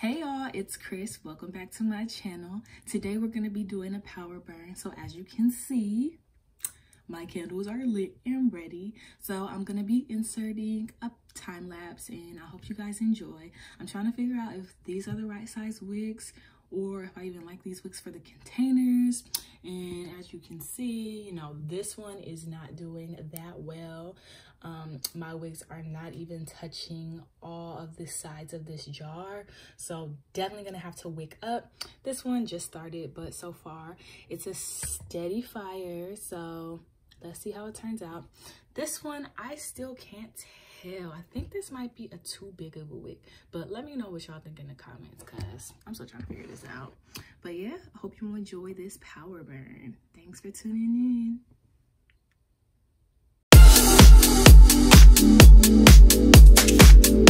Hey y'all, it's Krys. Welcome back to my channel. Today we're going to be doing a power burn. So as you can see, my candles are lit and ready. So I'm going to be inserting a time lapse and I hope you guys enjoy. I'm trying to figure out if these are the right size wicks or if I even like these wicks for the containers. And as you can see, you know, this one is not doing that well. Um, my wicks are not even touching all of the sides of this jar. So definitely gonna have to wick up. This one just started, but so far it's a steady fire. So let's see how it turns out. This one, I still can't tell. I think this might be a too big of a wick, but let me know what y'all think in the comments because I'm still trying to figure this out. But yeah, I hope you enjoy this power burn. Thanks for tuning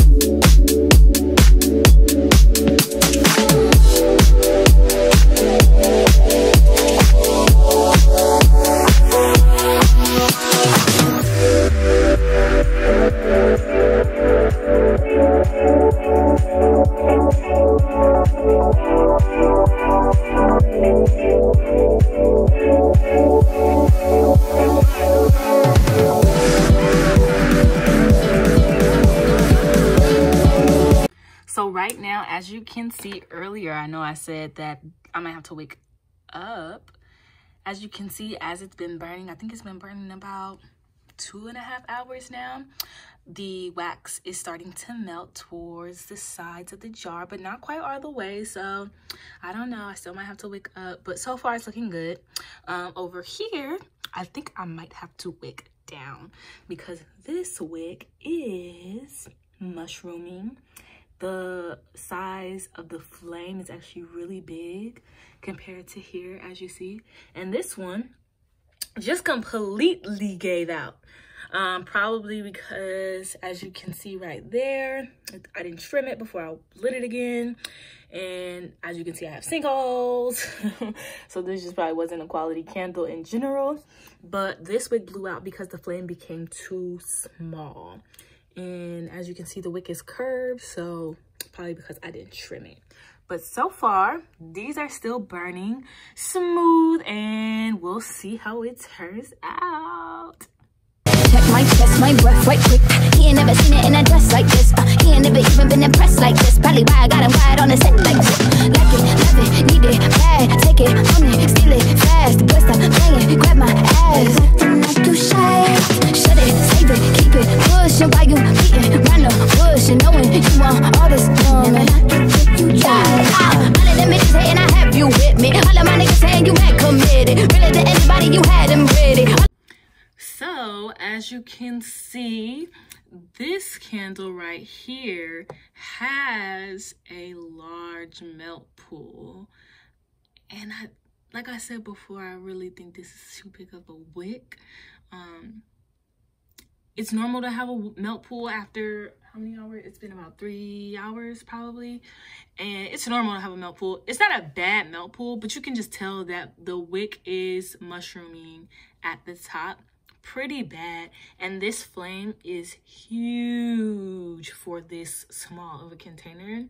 in. So right now, as you can see earlier, I know I said that I might have to wick up. As you can see, as it's been burning, I think it's been burning about two and a half hours now. The wax is starting to melt towards the sides of the jar, but not quite all the way. So I don't know. I still might have to wick up, but so far it's looking good. Um, over here, I think I might have to wick down because this wick is mushrooming the size of the flame is actually really big compared to here as you see and this one just completely gave out. Um probably because as you can see right there i didn't trim it before i lit it again. And as you can see i have sinkholes. So this just probably wasn't a quality candle in general. But this wick blew out because the flame became too small. And as you can see the wick is curved. So probably because i didn't trim it but so far these are still burning smooth and we'll see how it turns out Check my chest, my breath right quick. He ain't never seen it in a dress like this. Uh, he ain't never even been impressed like this. Probably why I got him quiet on the set like this. Like it, love it, need it, bad. Take it, own it, steal it, fast. Boy, stop playing, grab my ass. Shy. Shut it, save it, keep it, while you to you had them. So as you can see, this candle right here has a large melt pool. And I, like I said before, I really think this is too big of a wick. Um, it's normal to have a melt pool after how many hours? It's been about three hours probably. And it's normal to have a melt pool. It's not a bad melt pool, but you can just tell that the wick is mushrooming at the top pretty bad and this flame is huge for this small of a container.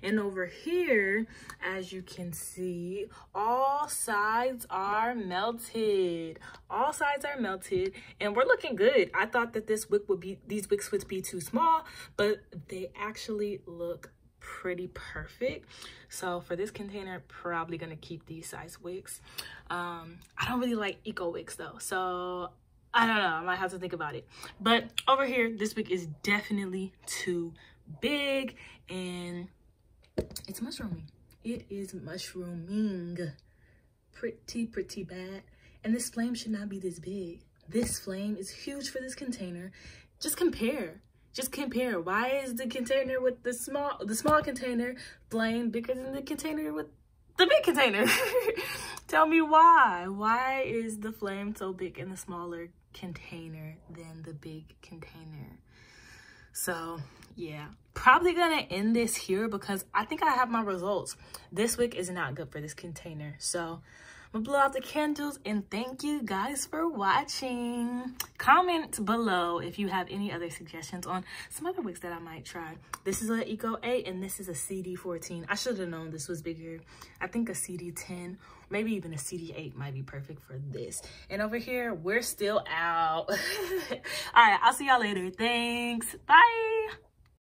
And over here as you can see all sides are melted. All sides are melted and we're looking good. I thought that this wick would be these wicks would be too small but they actually look pretty perfect. So for this container probably gonna keep these size wicks. Um i don't really like eco wicks though so I don't know. I might have to think about it. But over here, this wick is definitely too big and it's mushrooming. It is mushrooming pretty, pretty bad. And this flame should not be this big. This flame is huge for this container. Just compare. Just compare. Why is the container with the small, the small container flame bigger than the container with the big container? Tell me why. Why is the flame so big in the smaller container than the big container? So yeah, probably gonna end this here because I think I have my results. This wick is not good for this container. So I'm gonna blow out the candles and thank you guys for watching. Comment below if you have any other suggestions on some other wicks that I might try. This is a Eco 8 and this is a CD14. I should have known this was bigger. I think a CD10, maybe even a CD8 might be perfect for this. And over here, we're still out. All right, I'll see y'all later. Thanks. Bye.